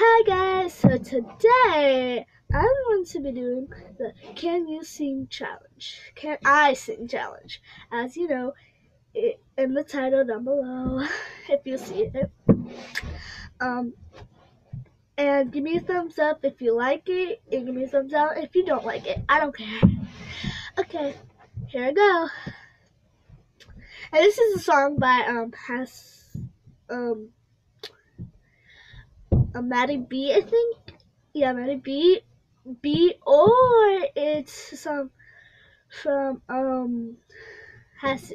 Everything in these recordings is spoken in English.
Hi guys, so today I'm going to be doing the Can You Sing Challenge. Can I Sing Challenge? As you know, it, in the title down below, if you see it. Um, and give me a thumbs up if you like it, and give me a thumbs down if you don't like it. I don't care. Okay, here I go. And this is a song by um has um a Maddie B, I think. Yeah, Maddie B, B, or it's some from um has.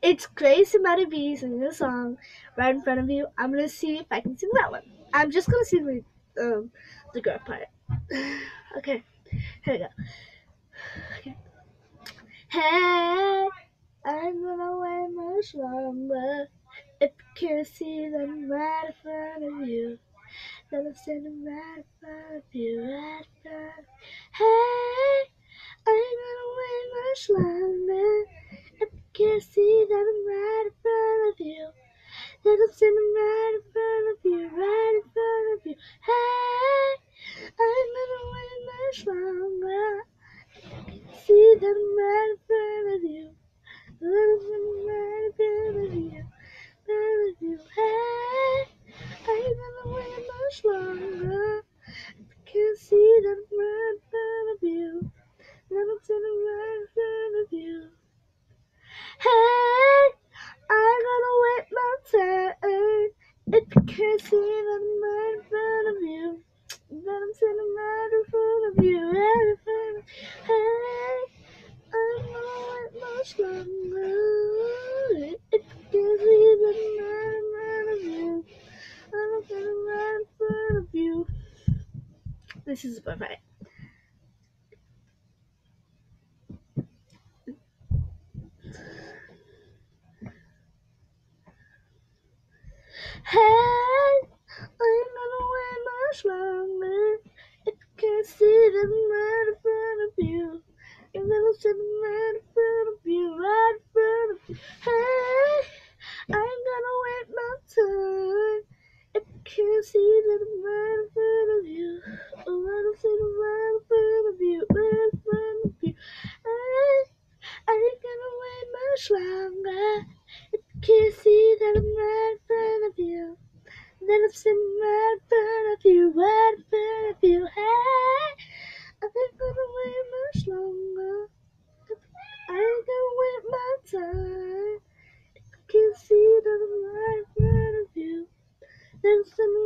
It's Grace and Maddie B singing a song right in front of you. I'm gonna see if I can sing that one. I'm just gonna sing the um the girl part. okay, here we go. Okay. Hey, I'm gonna wait much longer. If you can't see them right in front of you, then I'm standing right in front of you, right in front of you. Hey, I ain't gonna wait much longer. If you can't see that I'm right in front of you, then I'm standing right in front of you, right in front of you. Hey, I ain't gonna wait much longer. Can see that I'm right in front of you, you. I ain't gonna wait much longer. This is perfect. Hey, I ain't gonna wait much longer. If you can't see I'm right in front of you, and then I'm sitting right in front of you, right in front of you. Hey, I ain't gonna wait my turn. If you can't see I'm right in front of you, I'm sitting right in front of you, right in front of you. Hey, I ain't gonna wait much longer. If you can't see that I'm right in front of you, then I'm sitting right in front of you, right in front of you. Hey, I ain't gonna wait much longer. I ain't gonna wait my time. If you can't see that I'm right in front of you, then I'm sitting